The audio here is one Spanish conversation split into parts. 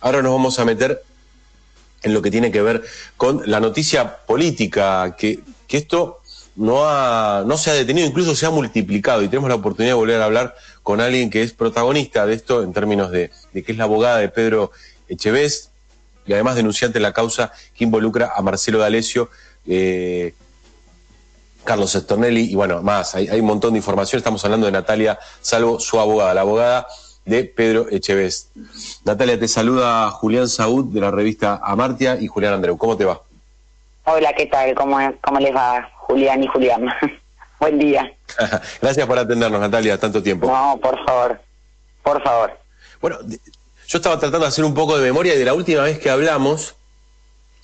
Ahora nos vamos a meter en lo que tiene que ver con la noticia política, que, que esto no, ha, no se ha detenido, incluso se ha multiplicado y tenemos la oportunidad de volver a hablar con alguien que es protagonista de esto en términos de, de que es la abogada de Pedro Echevés y además denunciante de la causa que involucra a Marcelo D'Alessio, eh, Carlos Estornelli y bueno, más, hay, hay un montón de información, estamos hablando de Natalia Salvo, su abogada, la abogada de Pedro Echevés. Natalia, te saluda Julián Saúd de la revista Amartia y Julián Andreu. ¿Cómo te va? Hola, ¿qué tal? ¿Cómo, cómo les va Julián y Julián? Buen día. Gracias por atendernos, Natalia, tanto tiempo. No, por favor, por favor. Bueno, yo estaba tratando de hacer un poco de memoria y de la última vez que hablamos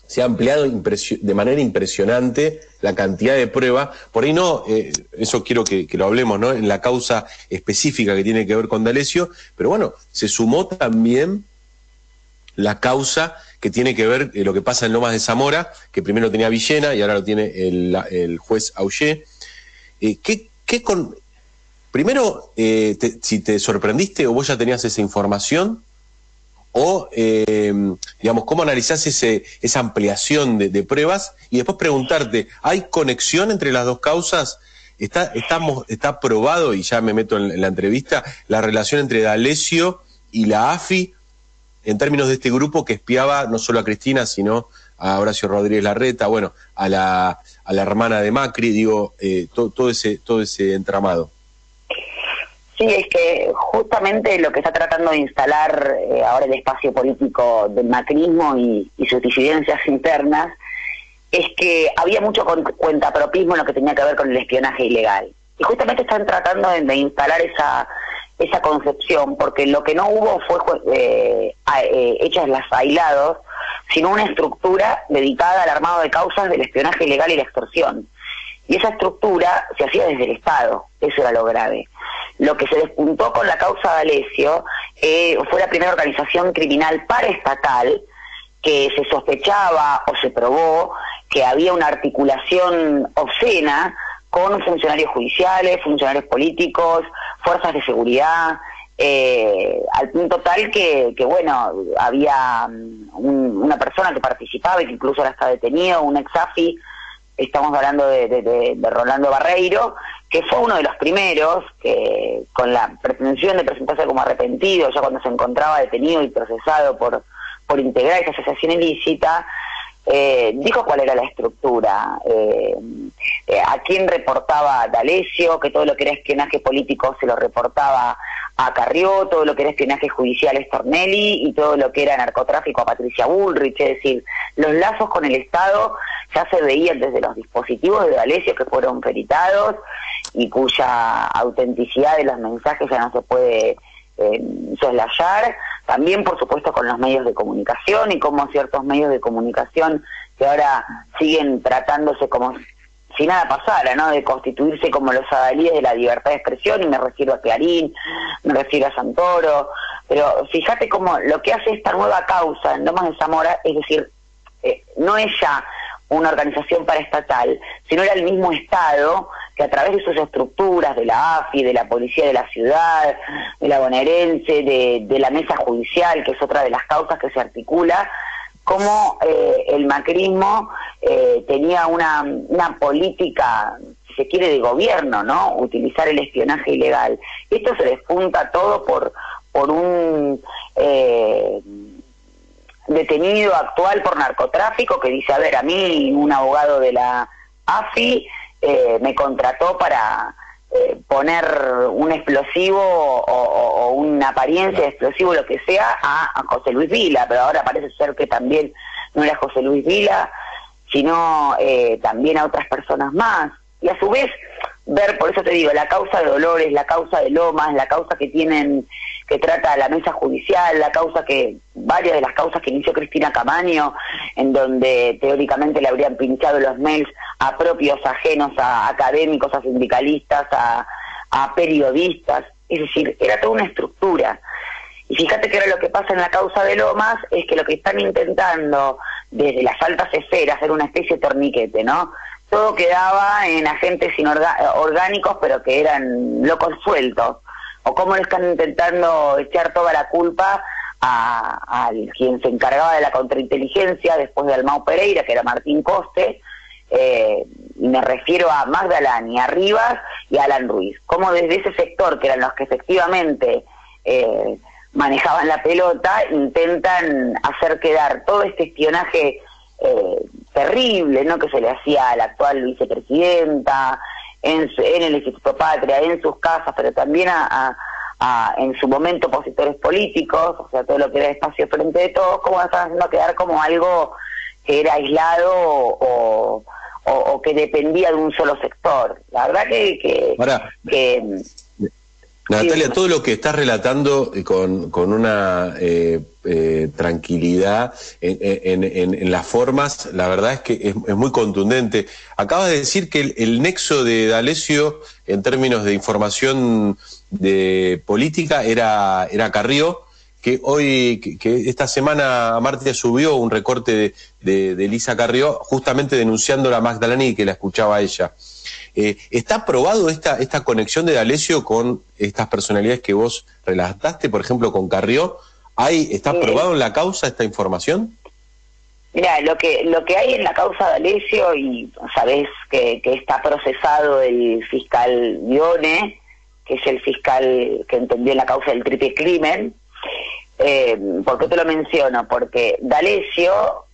se ha ampliado de manera impresionante la cantidad de pruebas. Por ahí no, eh, eso quiero que, lo hablemos, ¿no? En la causa específica que tiene que ver con D'Alessio, pero bueno, se sumó también la causa que tiene que ver eh, lo que pasa en Lomas de Zamora, que primero tenía Villena y ahora lo tiene el, juez Auger. Eh, ¿qué, qué con... Primero, eh, te, si te sorprendiste o vos ya tenías esa información, o, eh, digamos, cómo analizás ese, esa ampliación de, de, pruebas y después preguntarte, ¿hay conexión entre las dos causas? ¿Está, estamos, está probado, y ya me meto en, la entrevista, la relación entre D'Alessio y la AFI en términos de este grupo que espiaba no solo a Cristina, sino a Horacio Rodríguez Larreta, bueno, a la, a la hermana de Macri, digo, eh, to, todo, ese, todo ese entramado. Sí, es que justamente lo que está tratando de instalar eh, ahora el espacio político del macrismo y, sus disidencias internas es que había mucho cuentapropismo en lo que tenía que ver con el espionaje ilegal. Y justamente están tratando de, instalar esa esa concepción, porque lo que no hubo fue eh, eh, las aislados, sino una estructura dedicada al armado de causas del espionaje ilegal y la extorsión. Y esa estructura se hacía desde el Estado, eso era lo grave. Lo que se despuntó con la causa de Alesio eh, fue la primera organización criminal paraestatal que se sospechaba o se probó que había una articulación obscena con funcionarios judiciales, funcionarios políticos, fuerzas de seguridad, eh, al punto tal que, que bueno, había mm, un, una persona que participaba y que incluso ahora está detenido, un ex-AFI, estamos hablando de, de, Rolando Barreiro, que fue uno de los primeros que con la pretensión de presentarse como arrepentido, ya cuando se encontraba detenido y procesado por, por integrar esa asociación ilícita, eh, dijo cuál era la estructura, eh, eh, a quién reportaba D'Alessio, que todo lo que era espionaje político se lo reportaba a Carrió, todo lo que era espionaje judicial es Tornelli y todo lo que era narcotráfico a Patricia Bullrich, es decir, los lazos con el Estado ya se veían desde los dispositivos de D'Alessio que fueron peritados y cuya autenticidad de los mensajes ya no se puede eh, soslayar, también por supuesto con los medios de comunicación y como ciertos medios de comunicación que ahora siguen tratándose como si nada pasara, ¿no? De constituirse como los adalíes de la libertad de expresión, y me refiero a Clarín, me refiero a Santoro, pero fíjate cómo lo que hace esta nueva causa en Lomas de Zamora, es decir, eh, no es ya una organización paraestatal, sino era el mismo Estado que a través de sus estructuras, de la AFI, de la Policía de la Ciudad, de la bonaerense, de, de la Mesa Judicial, que es otra de las causas que se articula, como eh, el macrismo eh, tenía una, una política, si se quiere, de gobierno, ¿no? Utilizar el espionaje ilegal. Esto se despunta todo por, por un... Eh, detenido actual por narcotráfico que dice, a ver, a mí un abogado de la AFI eh, me contrató para eh, poner un explosivo o, o, una apariencia de explosivo, lo que sea, a, a, José Luis Vila, pero ahora parece ser que también no era José Luis Vila, sino eh, también a otras personas más. Y a su vez, ver, por eso te digo, la causa de Dolores, la causa de Lomas, la causa que tienen que trata la mesa judicial, la causa que, varias de las causas que inició Cristina Camaño, en donde teóricamente le habrían pinchado los mails a propios ajenos, a académicos, a sindicalistas, a, periodistas, es decir, era toda una estructura. Y fíjate que ahora lo que pasa en la causa de Lomas es que lo que están intentando desde las altas esferas hacer una especie de torniquete, ¿no? Todo quedaba en agentes orgánicos, pero que eran locos sueltos o cómo le están intentando echar toda la culpa a, a, quien se encargaba de la contrainteligencia después de Almao Pereira, que era Martín Coste, eh, y me refiero a Magdalani, a Rivas y a Alan Ruiz, como desde ese sector, que eran los que efectivamente eh, manejaban la pelota, intentan hacer quedar todo este espionaje eh, terrible ¿no? que se le hacía a la actual vicepresidenta, en, en el Instituto Patria, en sus casas, pero también a, en su momento opositores políticos, o sea, todo lo que era espacio frente de todos, como están haciendo quedar como algo que era aislado o, o, que dependía de un solo sector. La verdad que... que, Natalia, todo lo que estás relatando con, con una eh, eh, tranquilidad en, en, las formas, la verdad es que es, muy contundente. Acabas de decir que el, nexo de D'Alessio en términos de información de política era, era Carrió, que hoy, que, esta semana Martia subió un recorte de, de, Lisa Carrió, justamente denunciando a Magdalena y que la escuchaba ella. Eh, ¿Está probado esta, esta conexión de D'Alessio con estas personalidades que vos relataste, por ejemplo, con Carrió? ¿Hay, ¿Está probado en la causa esta información? Mira, lo que lo que hay en la causa de Alessio, y sabés que, que está procesado el fiscal Lione, que es el fiscal que entendió la causa del triple crimen, eh, ¿Por qué te lo menciono? Porque D'Alessio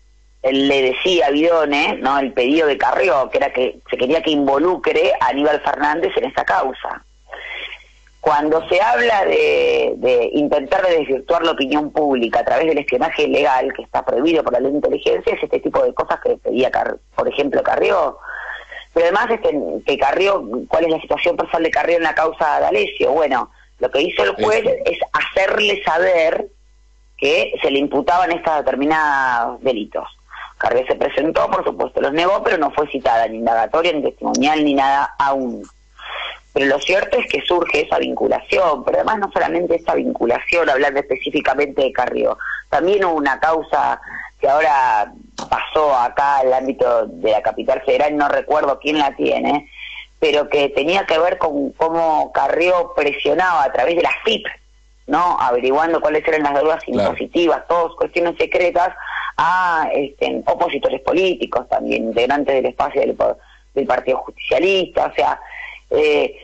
le decía a Bidone, ¿no? el pedido de Carrió, que era que se quería que involucre a Aníbal Fernández en esta causa. Cuando se habla de, de intentar desvirtuar la opinión pública a través del espionaje ilegal, que está prohibido por la ley de inteligencia, es este tipo de cosas que pedía, por ejemplo, Carrió. Pero además, este, que Carrió, ¿cuál es la situación personal de Carrió en la causa de Alessio? Bueno, lo que hizo el juez es hacerle saber que se le imputaban estos determinados delitos. Carrió se presentó, por supuesto, los negó, pero no fue citada ni indagatoria, ni testimonial, ni nada aún. Pero lo cierto es que surge esa vinculación, pero además no solamente esta vinculación, hablando específicamente de Carrió, también hubo una causa que ahora pasó acá al ámbito de la capital federal, no recuerdo quién la tiene, pero que tenía que ver con cómo Carrió presionaba a través de las FIP, ¿no? Averiguando cuáles eran las deudas impositivas, todas cuestiones secretas, a este, opositores políticos, también integrantes del espacio del, del Partido Justicialista, o sea, eh,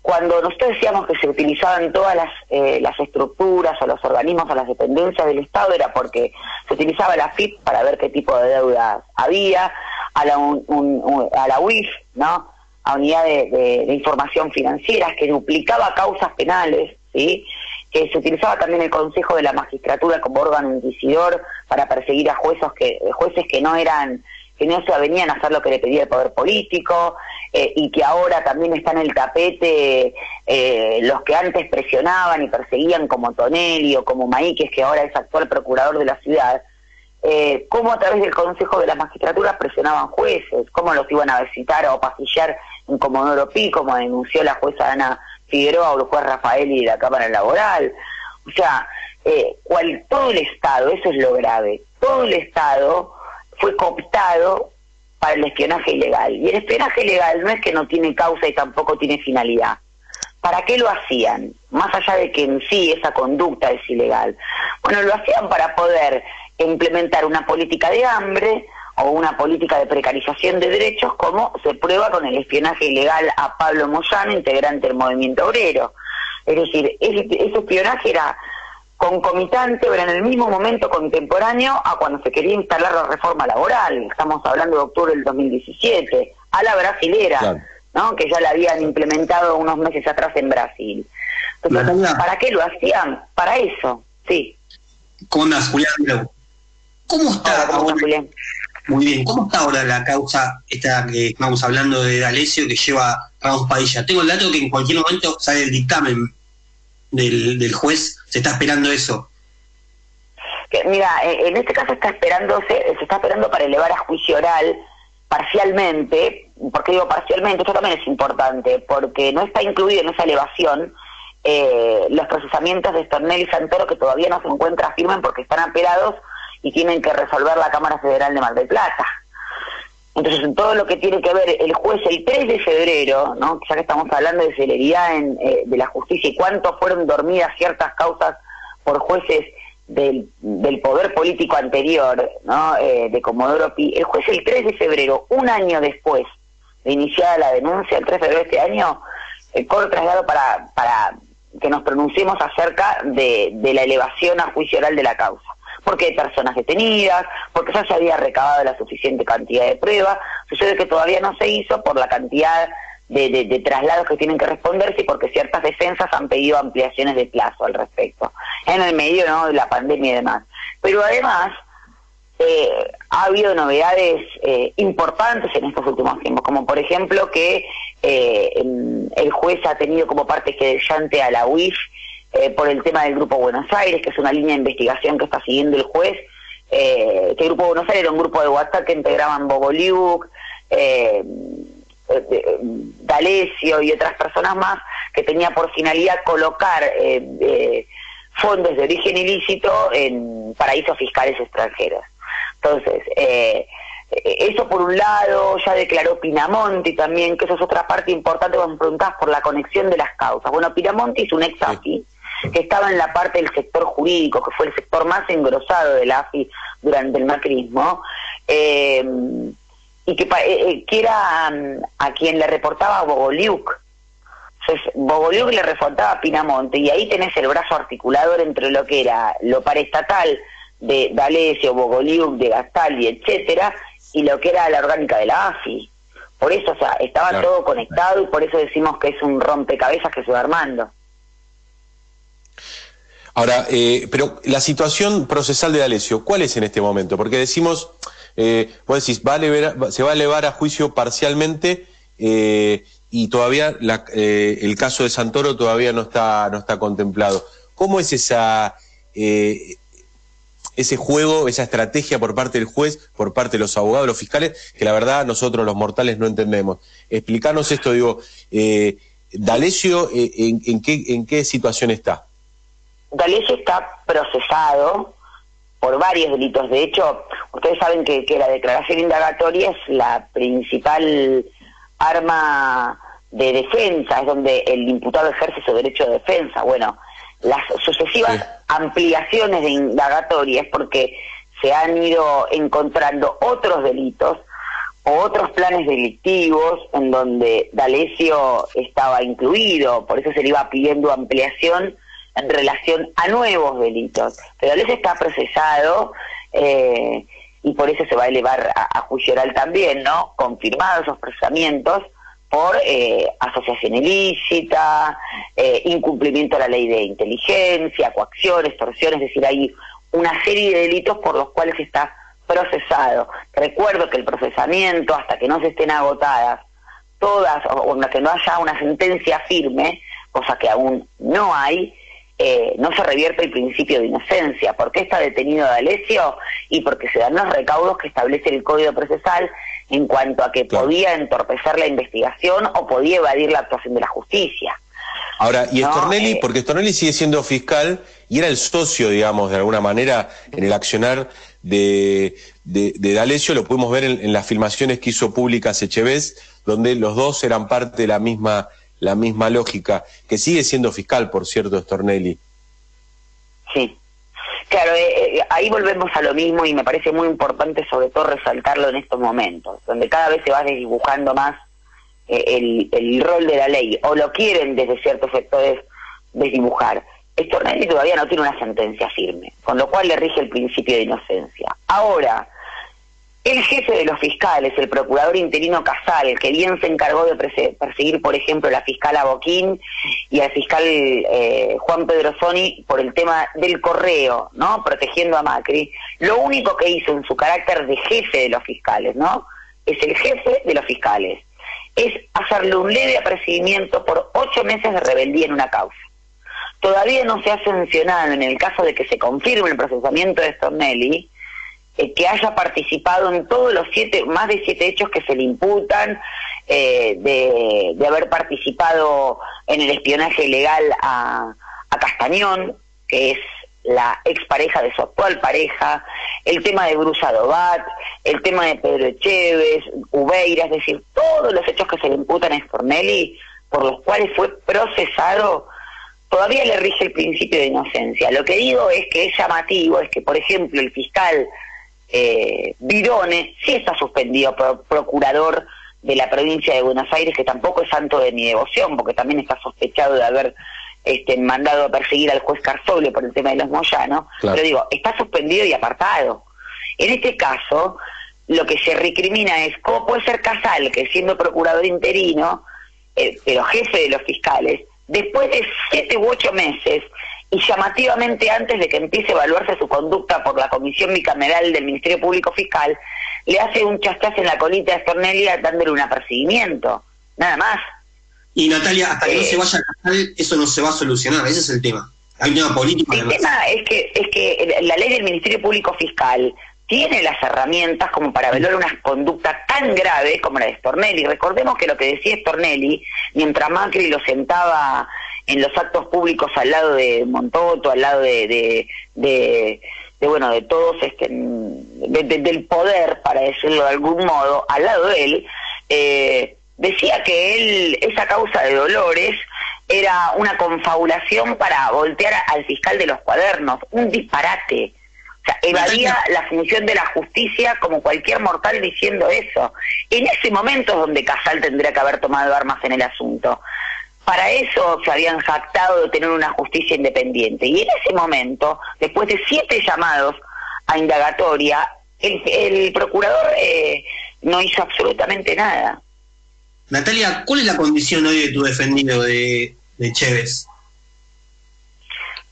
cuando nosotros decíamos que se utilizaban todas las, eh, las estructuras o los organismos o las dependencias del Estado era porque se utilizaba la FIP para ver qué tipo de deudas había, a la, a la UIF, ¿no? A unidad de, información financiera que duplicaba causas penales, ¿sí? que se utilizaba también el Consejo de la Magistratura como órgano inquisidor para perseguir a jueces que, jueces que no eran que no se avenían a hacer lo que le pedía el poder político eh, y que ahora también están en el tapete eh, los que antes presionaban y perseguían como Tonelli o como Maíquez, que ahora es actual procurador de la ciudad, eh, cómo a través del Consejo de la Magistratura presionaban jueces, cómo los iban a visitar o pasillar en Comodoro Pi, como denunció la jueza Ana Figueroa o el juez Rafaeli de la Cámara Laboral. O sea, eh, cual, todo el Estado, eso es lo grave, todo el Estado fue cooptado para el espionaje ilegal. Y el espionaje ilegal no es que no tiene causa y tampoco tiene finalidad. ¿Para qué lo hacían? Más allá de que en sí esa conducta es ilegal. Bueno, lo hacían para poder implementar una política de hambre, o una política de precarización de derechos como se prueba con el espionaje ilegal a Pablo Moyano, integrante del movimiento obrero. Es decir, ese, espionaje era concomitante, pero en el mismo momento contemporáneo a cuando se quería instalar la reforma laboral, estamos hablando de octubre del 2017, a la brasilera, ¿no? que ya la habían implementado unos meses atrás en Brasil. ¿para qué lo hacían? Para eso, sí. ¿Cómo andas, Julián? ¿Cómo está Julián? Muy bien, ¿cómo está ahora la causa esta que estamos hablando de D'Alessio que lleva Ramos Padilla? Tengo el dato que en cualquier momento sale el dictamen del, juez, se está esperando eso. mira, eh, en este caso está esperándose, se está esperando para elevar a juicio oral parcialmente, porque digo parcialmente, esto también es importante, porque no está incluido en esa elevación eh, los procesamientos de Stornell y Santoro que todavía no se encuentran firmen porque están apelados y tienen que resolver la Cámara Federal de Mar del Plata. Entonces, en todo lo que tiene que ver el juez el 3 de febrero, ¿no? ya que estamos hablando de celeridad eh, de la justicia y cuánto fueron dormidas ciertas causas por jueces del, poder político anterior, ¿no? Eh, de Comodoro Pi, el juez el 3 de febrero, un año después de iniciada la denuncia, el 3 de febrero de este año, el coro traslado para, para que nos pronunciemos acerca de, de la elevación a juicio oral de la causa porque hay personas detenidas, porque ya se había recabado la suficiente cantidad de pruebas, sucede que todavía no se hizo por la cantidad de, traslados que tienen que responderse y porque ciertas defensas han pedido ampliaciones de plazo al respecto, en el medio ¿no? de la pandemia y demás. Pero además, eh, ha habido novedades eh, importantes en estos últimos tiempos, como por ejemplo que eh, el juez ha tenido como parte querellante a la UIF por el tema del Grupo Buenos Aires, que es una línea de investigación que está siguiendo el juez, que el Grupo Buenos Aires era un grupo de WhatsApp que integraban Bogoliuk, D'Alessio y otras personas más, que tenía por finalidad colocar fondos de origen ilícito en paraísos fiscales extranjeros. Entonces, eh, eso por un lado, ya declaró Pinamonti también, que eso es otra parte importante cuando me preguntás por la conexión de las causas. Bueno, Pinamonti es un ex AFI que estaba en la parte del sector jurídico, que fue el sector más engrosado del AFI durante el macrismo, eh, y que, eh, que era mm, a quien le reportaba Bogoliuk. Entonces, Bogoliuk le reportaba a Pinamonte, y ahí tenés el brazo articulador entre lo que era lo paraestatal de D'Alessio, Bogoliuk, de Gastaldi, etcétera, y lo que era la orgánica de la AFI. Por eso, o sea, estaba todo conectado y por eso decimos que es un rompecabezas que se va armando. Ahora, eh, pero la situación procesal de D'Alessio, ¿cuál es en este momento? Porque decimos, eh, vos decís, va a se va a elevar a juicio parcialmente eh, y todavía eh, el caso de Santoro todavía no está, no está contemplado. ¿Cómo es esa ese juego, esa estrategia por parte del juez, por parte de los abogados, los fiscales, que la verdad nosotros los mortales no entendemos. Explicanos esto, digo, D'Alessio, ¿en qué situación está? D'Alessio está procesado por varios delitos. De hecho, ustedes saben que, que la declaración indagatoria es la principal arma de defensa, es donde el imputado ejerce su derecho de defensa. Bueno, las sucesivas ampliaciones de indagatorias porque se han ido encontrando otros delitos o otros planes delictivos en donde D'Alessio estaba incluido, por eso se le iba pidiendo ampliación en relación a nuevos delitos. Pero D'Alessio está procesado eh, y por eso se va a elevar a, a juicio oral también, ¿no? Confirmados esos procesamientos por eh, asociación ilícita, eh, incumplimiento de la ley de inteligencia, coacción, extorsión, es decir, hay una serie de delitos por los cuales está procesado. Recuerdo que el procesamiento, hasta que no se estén agotadas todas, o hasta que no haya una sentencia firme, cosa que aún no hay, eh, no se revierte el principio de inocencia. ¿Por qué está detenido D'Alessio? Y porque se dan los recaudos que establece el Código Procesal en cuanto a que podía entorpecer la investigación o podía evadir la actuación de la justicia. Ahora, ¿y Stornelli? Eh, porque Stornelli sigue siendo fiscal y era el socio, digamos, de alguna manera, en el accionar de, de, D'Alessio, lo pudimos ver en, las filmaciones que hizo públicas Echeves, donde los dos eran parte de la misma, la misma lógica, que sigue siendo fiscal, por cierto, Stornelli. Sí, Claro, eh, eh, ahí volvemos a lo mismo y me parece muy importante sobre todo resaltarlo en estos momentos, donde cada vez se va desdibujando más eh, el, el, rol de la ley, o lo quieren desde ciertos sectores desdibujar. Estornelli todavía no tiene una sentencia firme, con lo cual le rige el principio de inocencia. Ahora, el jefe de los fiscales, el procurador interino Casal, que bien se encargó de perseguir, por ejemplo, a la fiscal Aboquín y al fiscal eh, Juan Pedro Soni por el tema del correo, ¿no? Protegiendo a Macri. Lo único que hizo en su carácter de jefe de los fiscales, ¿no? Es el jefe de los fiscales. Es hacerle un leve apercibimiento por ocho meses de rebeldía en una causa. Todavía no se ha sancionado en el caso de que se confirme el procesamiento de Stornelli eh, que haya participado en todos los siete, más de siete hechos que se le imputan, eh, de, haber participado en el espionaje ilegal a, Castañón, que es la expareja de su actual pareja, el tema de Bruce Adobat, el tema de Pedro Echeves, Ubeira, es decir, todos los hechos que se le imputan a Stornelli, por los cuales fue procesado, todavía le rige el principio de inocencia. Lo que digo es que es llamativo, es que, por ejemplo, el fiscal eh, Virone sí está suspendido por procurador de la provincia de Buenos Aires, que tampoco es santo de mi devoción, porque también está sospechado de haber este, mandado a perseguir al juez Carzole por el tema de los Moyanos, pero digo, está suspendido y apartado. En este caso, lo que se recrimina es cómo puede ser Casal, que siendo procurador interino, eh, pero jefe de los fiscales, después de siete u ocho meses y llamativamente antes de que empiece a evaluarse su conducta por la Comisión Bicameral del Ministerio Público Fiscal, le hace un chascas en la colita a Stornelli dándole un apercibimiento, nada más. Y Natalia, hasta que no se eh, vaya a Casal, eso no se va a solucionar, ese es el tema. Hay un tema político. El tema es que, es que la ley del Ministerio Público Fiscal tiene las herramientas como para velar una conducta tan grave como la de Stornelli. Recordemos que lo que decía Stornelli, mientras Macri lo sentaba en los actos públicos al lado de Montoto, al lado de, de, bueno, de todos, este, del poder, para decirlo de algún modo, al lado de él, eh, decía que él, esa causa de Dolores, era una confabulación para voltear al fiscal de los cuadernos, un disparate o sea, evadía la función de la justicia como cualquier mortal diciendo eso. En ese momento es donde Casal tendría que haber tomado armas en el asunto. Para eso se habían jactado de tener una justicia independiente. Y en ese momento, después de siete llamados a indagatoria, el, procurador eh, no hizo absolutamente nada. Natalia, ¿cuál es la condición hoy de tu defendido de, de Chévez?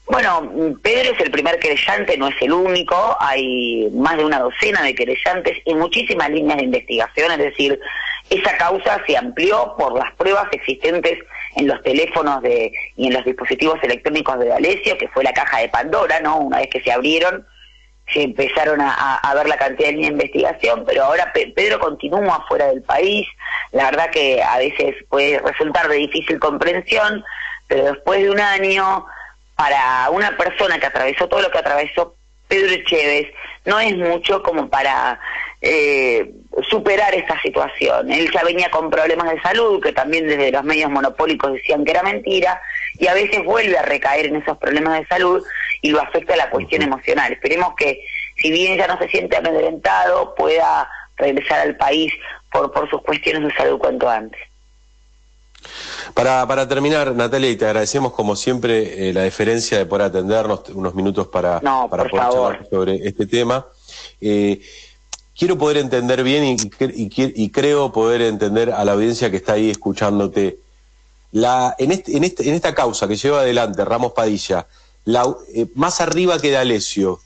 Bueno, Pedro es el primer querellante, no es el único, hay más de una docena de querellantes y muchísimas líneas de investigación, es decir, esa causa se amplió por las pruebas existentes en los teléfonos de, y en los dispositivos electrónicos de D'Alessio, que fue la caja de Pandora, ¿no? Una vez que se abrieron, se empezaron a, ver la cantidad de investigación, pero ahora Pedro continúa fuera del país, la verdad que a veces puede resultar de difícil comprensión, pero después de un año para una persona que atravesó todo lo que atravesó Pedro Echeves, no es mucho como para eh, superar esta situación. Él ya venía con problemas de salud, que también desde los medios monopólicos decían que era mentira, y a veces vuelve a recaer en esos problemas de salud y lo afecta a la cuestión emocional. Esperemos que, si bien ya no se siente amedrentado, pueda regresar al país por, por sus cuestiones de salud cuanto antes. Para, para terminar, Natalia, y te agradecemos como siempre eh, la deferencia de poder atendernos unos minutos para, para poder hablar sobre este tema. Eh, quiero poder entender bien y, y, creo poder entender a la audiencia que está ahí escuchándote. La, en, este, en, este, en esta causa que lleva adelante Ramos Padilla, la, eh, más arriba que D'Alessio,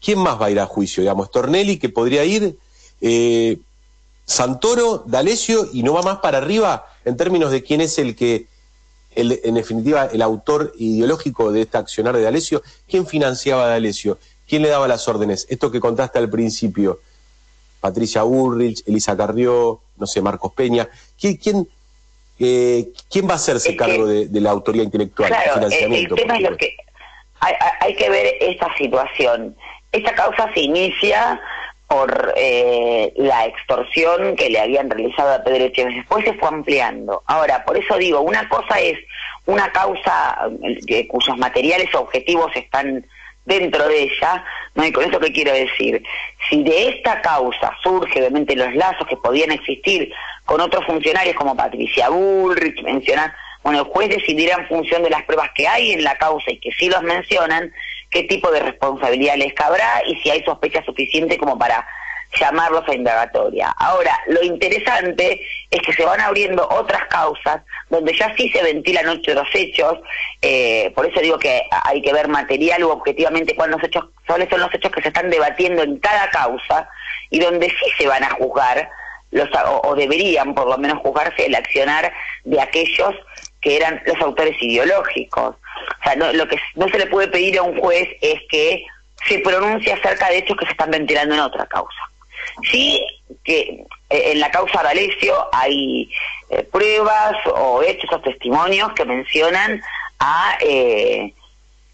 ¿quién más va a ir a juicio? Digamos, Tornelli, que podría ir, Santoro, D'Alessio, y no va más para arriba en términos de quién es el que, el, en definitiva, el autor ideológico de este accionar de D'Alessio, quién financiaba a D'Alessio, quién le daba las órdenes, esto que contaste al principio, Patricia Burrich, Elisa Carrió, no sé, Marcos Peña, ¿quién, quién, eh, ¿quién va a hacerse cargo de, la autoría intelectual? Claro, financiamiento, el, tema es lo que hay, hay que ver esta situación. Esta causa se inicia por eh, la extorsión que le habían realizado a Pedro Echeves. Después se fue ampliando. Ahora, por eso digo, una cosa es una causa eh, cuyos materiales objetivos están dentro de ella, ¿no? Y con esto qué quiero decir, si de esta causa surge obviamente los lazos que podían existir con otros funcionarios como Patricia Bullrich, mencionan, bueno, el juez decidirá en función de las pruebas que hay en la causa y que sí los mencionan, qué tipo de responsabilidad les cabrá y si hay sospecha suficiente como para llamarlos a indagatoria. Ahora, lo interesante es que se van abriendo otras causas donde ya sí se ventilan otros hechos, eh, por eso digo que hay que ver material u objetivamente cuáles, hechos, son los hechos que se están debatiendo en cada causa y donde sí se van a juzgar, los, o deberían por lo menos juzgarse el accionar de aquellos que eran los autores ideológicos. O sea, no, lo que no se le puede pedir a un juez es que se pronuncie acerca de hechos que se están ventilando en otra causa. Sí que eh, en la causa de Alessio hay eh, pruebas o hechos o testimonios que mencionan a eh,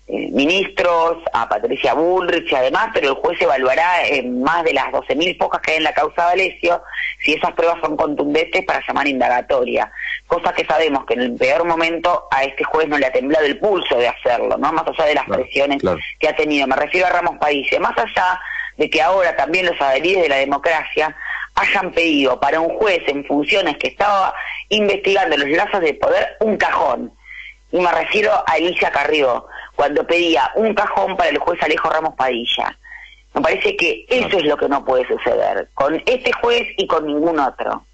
ministros, a Patricia Bullrich y además, pero el juez evaluará en más de las 12.000 pocas que hay en la causa de Alessio si esas pruebas son contundentes para llamar indagatoria. cosa que sabemos que en el peor momento a este juez no le ha temblado el pulso de hacerlo, ¿no? Más allá de las presiones que ha tenido. Me refiero a Ramos Países, más allá de que ahora también los adheridos de la democracia hayan pedido para un juez en funciones que estaba investigando los lazos de poder un cajón. Y me refiero a Alicia Carrió, cuando pedía un cajón para el juez Alejo Ramos Padilla. Me parece que eso es lo que no puede suceder con este juez y con ningún otro.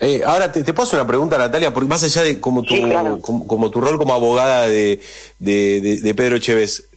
Eh, ahora te, te, puedo hacer una pregunta, Natalia, porque más allá de como tu, como, tu rol como abogada de, de, Pedro Chévez,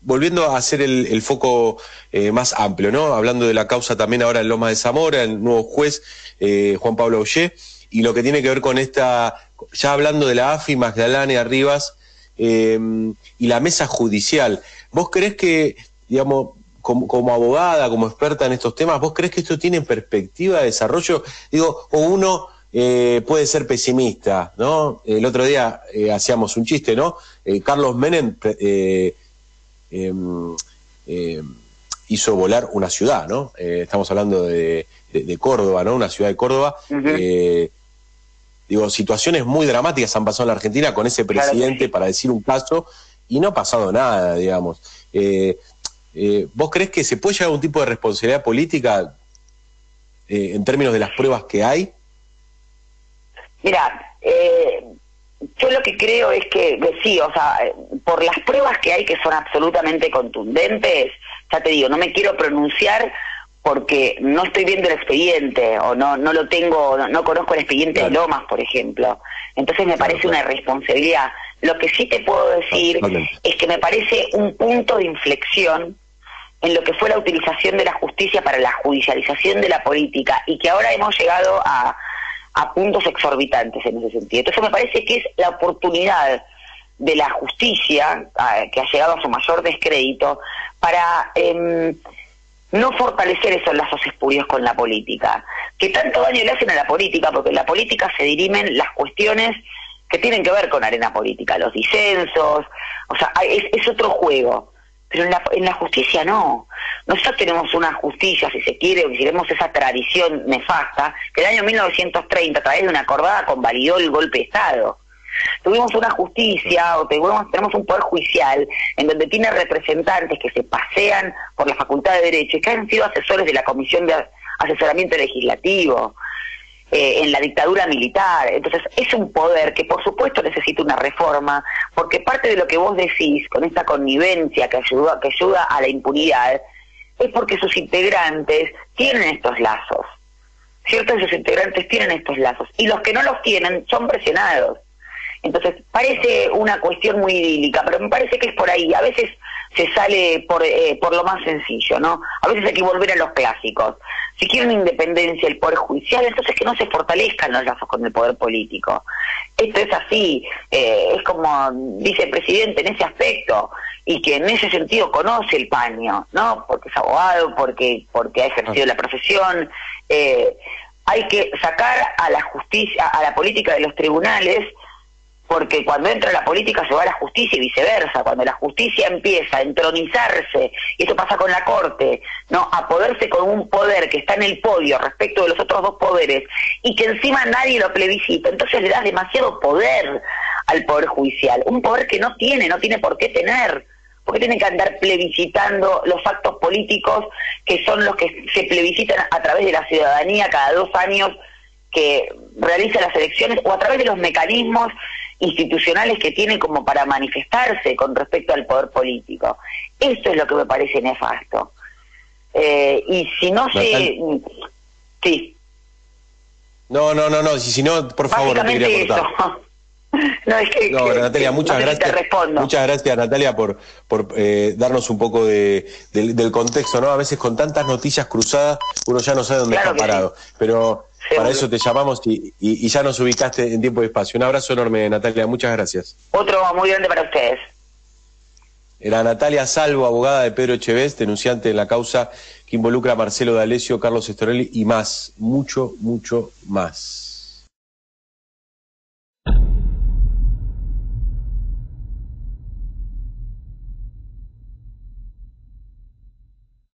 volviendo a hacer el, foco eh, más amplio, ¿no? Hablando de la causa también ahora en Loma de Zamora, el nuevo juez eh, Juan Pablo Ollé, y lo que tiene que ver con esta, ya hablando de la AFI, Magdalena y Arribas, y la mesa judicial. ¿Vos crees que, digamos, como, abogada, como experta en estos temas, ¿vos crees que esto tiene perspectiva de desarrollo? Digo, o uno eh, puede ser pesimista, ¿no? El otro día eh, hacíamos un chiste, ¿no? Eh, Carlos Menem em, hizo volar una ciudad, ¿no? estamos hablando de, Córdoba, ¿no? Una ciudad de Córdoba. digo, situaciones muy dramáticas han pasado en la Argentina con ese presidente, para decir un caso, y no ha pasado nada, digamos. Eh, eh, ¿Vos crees que se puede llegar a un tipo de responsabilidad política eh, en términos de las pruebas que hay? Mira, yo lo que creo es que, sí, o sea, por las pruebas que hay que son absolutamente contundentes, ya te digo, no me quiero pronunciar porque no estoy viendo el expediente o no no lo tengo, no, conozco el expediente de Lomas, por ejemplo. Entonces me parece una responsabilidad. Lo que sí te puedo decir es que me parece un punto de inflexión en lo que fue la utilización de la justicia para la judicialización de la política y que ahora hemos llegado a, a puntos exorbitantes en ese sentido. Entonces me parece que es la oportunidad de la justicia, que ha llegado a su mayor descrédito, para em, no fortalecer esos lazos espurios con la política, que tanto daño le hacen a la política, porque en la política se dirimen las cuestiones que tienen que ver con arena política, los disensos, o sea, es, otro juego. Pero en la, en la justicia no. Nosotros tenemos una justicia, si se quiere, o si queremos esa tradición nefasta, que el año 1930, a través de una acordada, convalidó el golpe de Estado. Tuvimos una justicia o tenemos, tenemos un poder judicial en donde tiene representantes que se pasean por la Facultad de Derecho y que han sido asesores de la Comisión de Asesoramiento Legislativo. Eh, en la dictadura militar. Entonces, es un poder que por supuesto necesita una reforma, porque parte de lo que vos decís con esta connivencia que ayuda, que ayuda a la impunidad, es porque sus integrantes tienen estos lazos. ¿Cierto? Sus integrantes tienen estos lazos. Y los que no los tienen son presionados. Entonces, parece una cuestión muy idílica, pero me parece que es por ahí. A veces se sale por, eh, por lo más sencillo, ¿no? A veces hay que volver a los clásicos. Si quieren independencia del Poder Judicial, entonces que no se fortalezcan los lazos con el Poder Político. Esto es así, eh, es como dice el presidente en ese aspecto, y que en ese sentido conoce el paño, ¿no? Porque es abogado, porque, porque ha ejercido la profesión. Eh, hay que sacar a la justicia, a la política de los tribunales, porque cuando entra la política se va la justicia y viceversa, cuando la justicia empieza a entronizarse, y esto pasa con la Corte, ¿no? a poderse con un poder que está en el podio respecto de los otros dos poderes, y que encima nadie lo plebiscita, entonces le das demasiado poder al Poder Judicial, un poder que no tiene, no tiene por qué tener, porque tiene que andar plebiscitando los actos políticos que son los que se plebiscitan a través de la ciudadanía cada dos años que realiza las elecciones o a través de los mecanismos institucionales que tiene como para manifestarse con respecto al poder político. Esto es lo que me parece nefasto. Eh, y si no se... Sí. No, no, no, no, si, si no, por favor, no te quería cortar. No, es que, no, Natalia, muchas gracias. Muchas gracias, Natalia, por, por eh, darnos un poco de, del, contexto, ¿no? A veces con tantas noticias cruzadas uno ya no sabe dónde está parado. Pero para eso te llamamos y, ya nos ubicaste en tiempo y espacio. Un abrazo enorme, Natalia. Muchas gracias. Otro muy grande para ustedes. Era Natalia Salvo, abogada de Pedro Echevés, denunciante en la causa que involucra a Marcelo D'Alessio, Carlos Estorelli y más, mucho, mucho más.